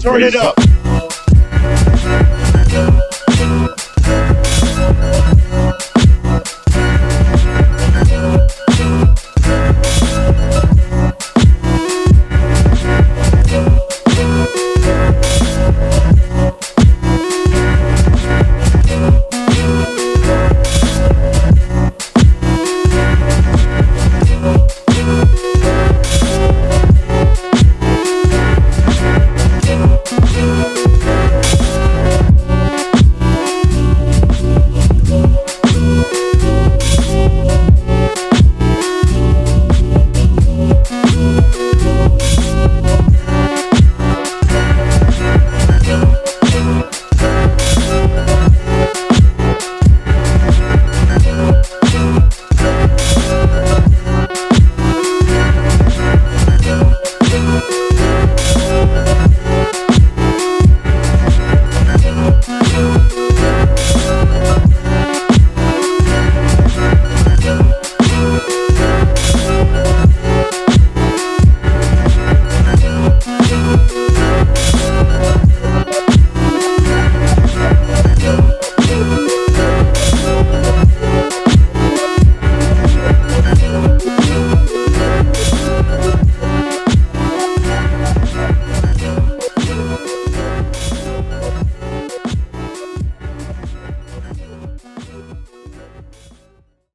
Turn it up.